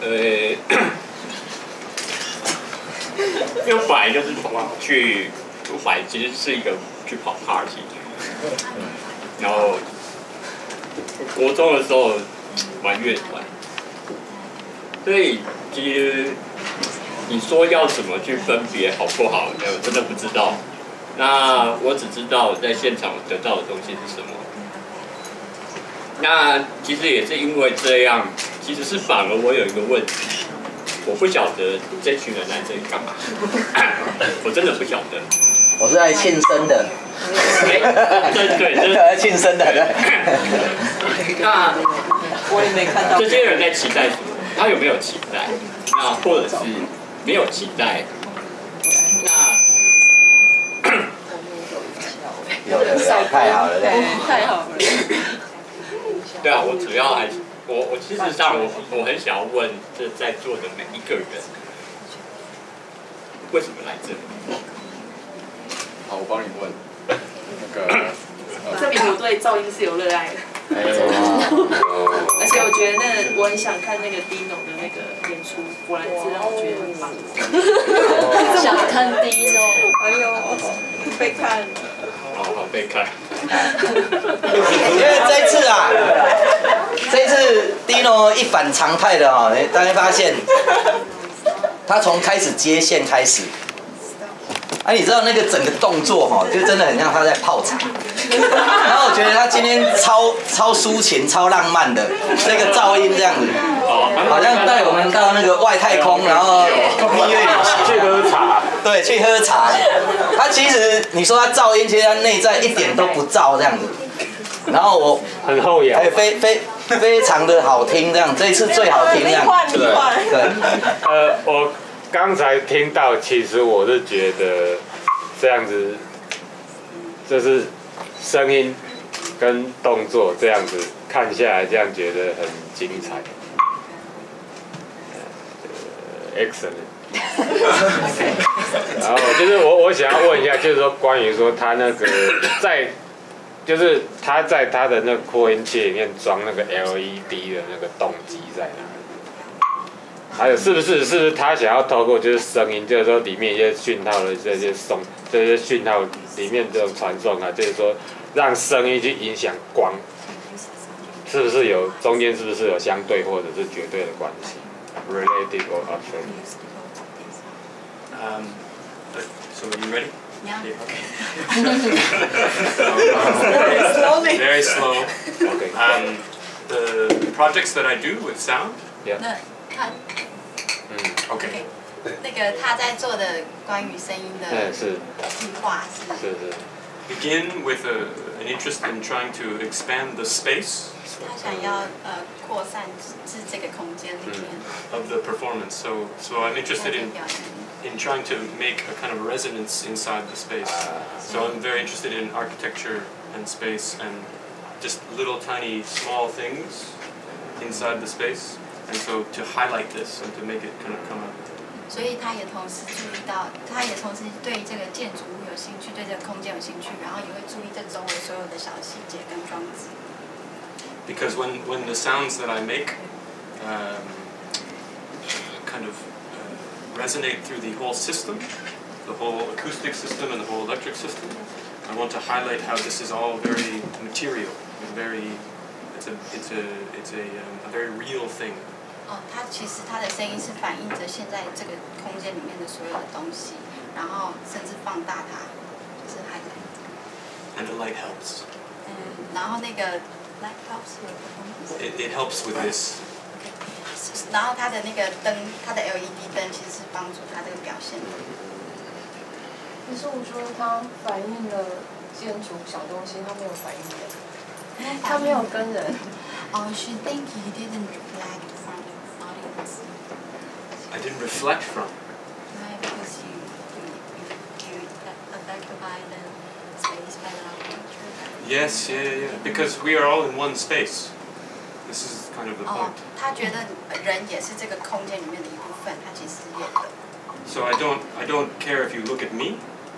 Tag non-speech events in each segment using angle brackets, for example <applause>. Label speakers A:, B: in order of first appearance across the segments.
A: 呃，<coughs> 因为我本来就是去，我本来其实是一个去跑 party，然后国中的时候玩乐团，所以其实你说要怎么去分别好不好，我真的不知道。那我只知道我在现场得到的东西是什么。那其实也是因为这样，其实是反而我有一个问题，我不晓得这群人来这里干嘛，<laughs> 我真的不晓得。
B: 我是来庆生的。
A: 对对，
B: 是来 <laughs> 庆生的。
A: 那
C: 我也没看到。
A: 这些人在期待什么？他有没有期待？那或者是没有期待？那
B: 有的，太好了，
C: 太好了。
A: 对啊，我主要还是我我其实上我我很想要问这在座的每一个人，为什么来这里？
D: 好，我帮你问。那个，
C: 证明我对噪音是有热爱的。<laughs> 而且我觉得那我很想看那个 Dino 的那个演出，果然是让我觉得很棒。<laughs>
E: 想看 Dino，
C: 哎呦，被看了。
A: 好好被看。<laughs>
B: 因为这一次啊，这一次 Dino 一反常态的哈，大家发现，他从开始接线开始。哎，你知道那个整个动作哈，就真的很像他在泡茶。然后我觉得他今天超超抒情、超浪漫的那个噪音这样子，好像带我们到那个外太空，然后
D: 去喝茶。
B: 对，去喝茶。他其实你说他噪音，其实他内在一点都不噪这样子。然后我
D: 很后仰，
B: 还非非非常的好听这样，这一次最好听这样。
C: 对对。
D: 呃，我。刚才听到，其实我是觉得这样子，就是声音跟动作这样子看下来，这样觉得很精彩。Excellent。<laughs> 然后就是我我想要问一下，就是说关于说他那个在，就是他在他的那个扩音器里面装那个 LED 的那个动机在哪？还有是不是是不是他想要透过就是声音，就是说里面一些讯号的这些送这些讯号里面这种传送啊，就是说让声音去影响光，是不是有中间是不是有相对或者是绝对的关系？Related or opposite?
F: Um, so are you ready?
E: Yeah.
F: Very
C: slowly.
F: Very slow.
D: Okay.
F: Um, the projects that I do with sound.
D: Yeah.
E: 看。
F: 嗯，OK。
E: 那个他在做的关于声音的计划是。
D: 是是。
F: Begin with a, an interest in trying to expand the space.
E: 他想要呃扩散至这个空间里面。
F: Of the performance, so so I'm interested in in trying to make a kind of resonance inside the space. So I'm very interested in architecture and space and just little tiny small things inside the space. And so to highlight this and to make it kind of come up.
E: 所以他也同时注意到，他也同时对这个建筑物有兴趣，对这个空间有兴趣，然后也会注意这周围所有的小细节跟装置。
F: Because when when the sounds that I make um, kind of uh, resonate through the whole system, the whole acoustic system and the whole electric system, I want to highlight how this is all very material and very it's a it's a it's a, um, a very real thing.
E: 哦，它其实它的声音是反映着现在这个空间里面的所有的东西，然后甚至放大它，就是还。
F: And the light helps.
E: 嗯，然后那个 light helps
F: It it helps with this.
E: 然后它的那个灯，它的 LED 灯其实是帮助它这个表现。
G: 可是我说它反映了建筑小东西，它没有反映人，它没有跟人。
E: Oh, <laughs> she think he didn't reflect from the audience.
F: I didn't reflect from.
E: Right, because you you you affected by the space by the architecture.
F: Yes, yeah, yeah, yeah. Because we are all in one space. This is kind of the
E: 哦他觉得人也是这个空间里面的一部分，他其实也的。
F: So I don't I don't care if you look at me.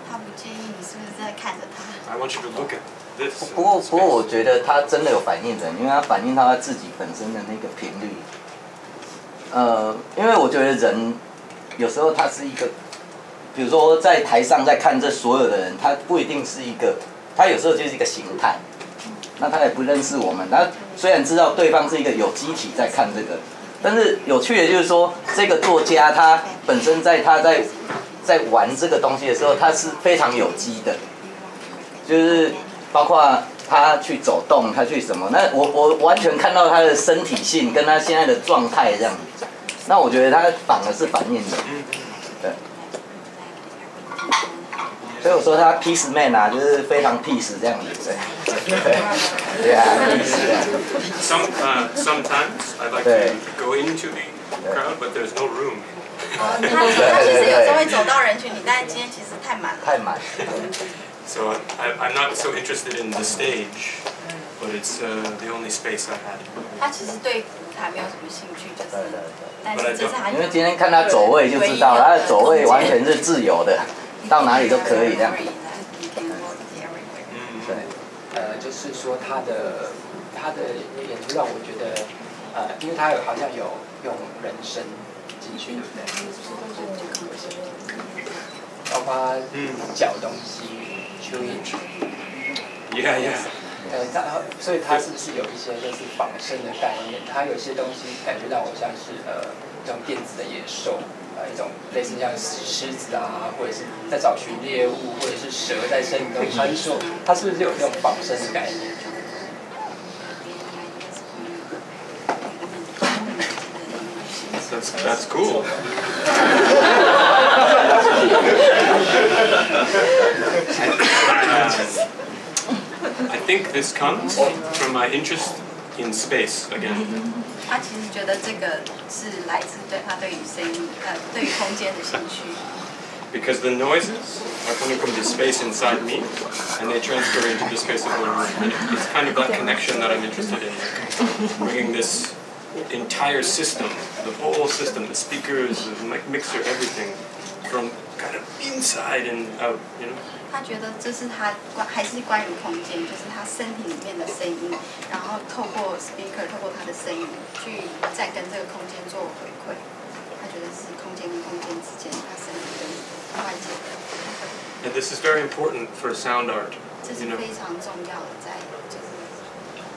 E: 他不介意你是不是在看着他。
F: I want you to look at this.
B: 不过不过我觉得他真的有反应人，因为他反映到他自己本身的那个频率。呃，因为我觉得人有时候他是一个，比如说在台上在看这所有的人，他不一定是一个，他有时候就是一个形态。那他也不认识我们，那虽然知道对方是一个有机体在看这个，但是有趣的就是说，这个作家他本身在他在在玩这个东西的时候，他是非常有机的，就是包括他去走动，他去什么，那我我完全看到他的身体性跟他现在的状态这样，那我觉得他反而是反映的，对。所以我说他 peace man 啊，就是非常 peace 这样子，对，对啊，peace。
F: Some, uh, sometimes I like to go into the crowd, but there's no room.
E: 哦他他其实有时候会走到人群里，但是今天其实太满了。
B: 太满。
F: So I, I'm not so interested in the stage, but it's uh, the only space I had.
E: 他其实对舞台没有什么兴趣，就是
B: 对对对。
E: 但是这是还
B: 因为今天看他走位就知道，他的走位完全是自由的，到哪里都可以这样。对。
H: 呃，就是说他的他的演出让我觉得，呃，因为他有好像有用人声进去，对不对？包括嚼东西，chewing。
F: Yeah, yeah.
H: 呃，他所以他是不是有一些就是仿生的概念？他有些东西感觉让我像是呃这种电子的野兽，呃一种类似像狮子啊，或者是在找寻猎物，或者是蛇在森林中穿梭，他是不是有这种仿生的概念？
F: That's, that's cool. I think this comes from my interest in space again. <laughs>
E: 他其实觉得这个是来自对他对于声音呃对于空间的兴趣。
F: Because the noises are coming from the space inside me, and they transfer into the space of the room. And it's kind of that connection that I'm interested in, bringing this entire system, the whole system, the speakers, the mic mixer, everything, From kind of inside and out, you know.
E: 他觉得这是他关还是关于空间，就是他身体里面的声音，然后透过 speaker，透过他的声音去再跟这个空间做回馈。他觉得是空间跟空间之间，他身体跟外界的
F: ，And this is very important for sound art,
E: 这是
F: you know,
E: 非常重要的在就是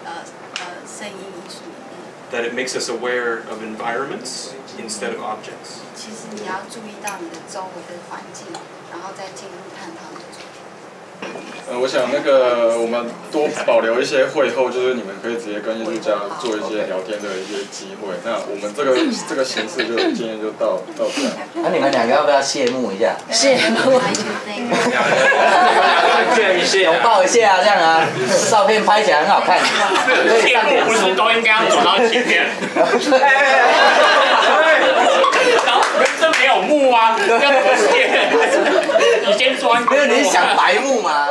E: 呃呃声音艺术里面。
F: that it makes us aware of environments instead of objects.
E: 其实你要注意到你的周围的环境，然后再进入探讨你的主题。
I: 呃，我想那个我们多保留一些会后，就是你们可以直接跟艺术家做一些聊天的一些机会。那我们这个这个形式就今天就到到这样。
B: 那你们两个要不要谢幕一下？
E: 谢幕。
B: 拥抱一下这样啊，照片拍起来很好看，
A: 谢幕不是。都应该要走到前面？这 <laughs> 没有幕啊，要怎么谢？你先装。
B: 没有，你是想白幕嘛？